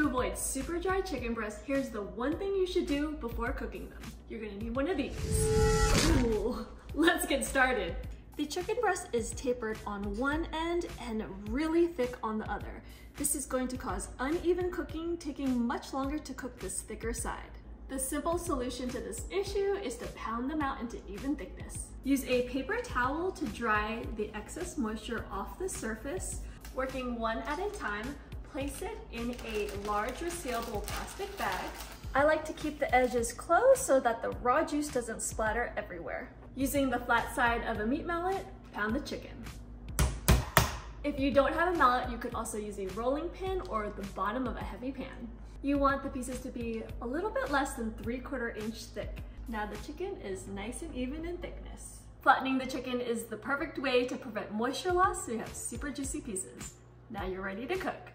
To avoid super dry chicken breasts, here's the one thing you should do before cooking them. You're gonna need one of these. Ooh, let's get started. The chicken breast is tapered on one end and really thick on the other. This is going to cause uneven cooking, taking much longer to cook this thicker side. The simple solution to this issue is to pound them out into even thickness. Use a paper towel to dry the excess moisture off the surface. Working one at a time, place it in a large resealable plastic bag. I like to keep the edges closed so that the raw juice doesn't splatter everywhere. Using the flat side of a meat mallet, pound the chicken. If you don't have a mallet, you could also use a rolling pin or the bottom of a heavy pan. You want the pieces to be a little bit less than 3 quarter inch thick. Now the chicken is nice and even in thickness. Flattening the chicken is the perfect way to prevent moisture loss so you have super juicy pieces. Now you're ready to cook.